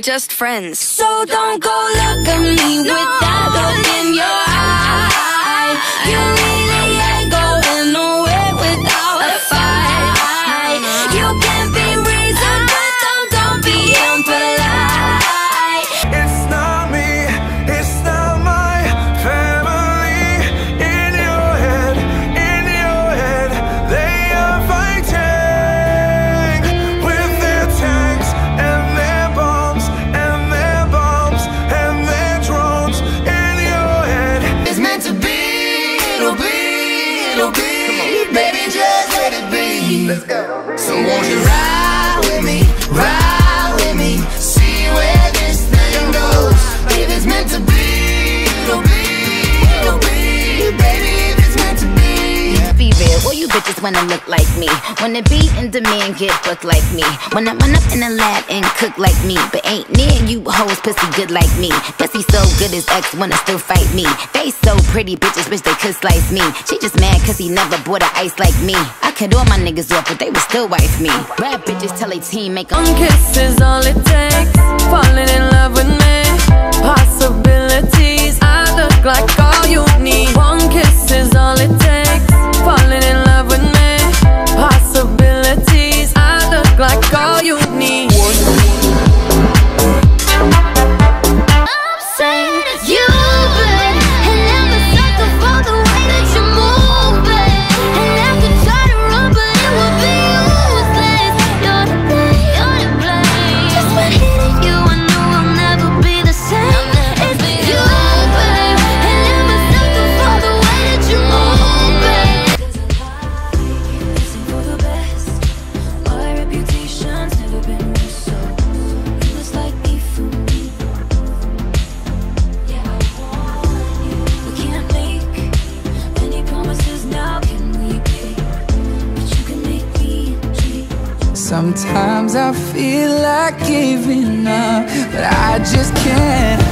just friends. So don't go look at me it. Let's go. So won't you ride with me, ride with me, see where this thing goes. If it's meant to be, it'll be, it'll be. Baby, if it's meant to be. Be real, all you bitches wanna look like me. Wanna be in demand, get booked like me. Wanna run up in the lab and cook like me. But ain't near you hoes pussy good like me. Pussy so good his ex wanna still fight me. They so pretty, bitches wish they could slice me. She just mad cause he never bought a ice like me. Cut all my niggas off, but they would still wife me. Rap bitches tell they team make One kiss is all it takes. Falling Sometimes I feel like giving up, but I just can't.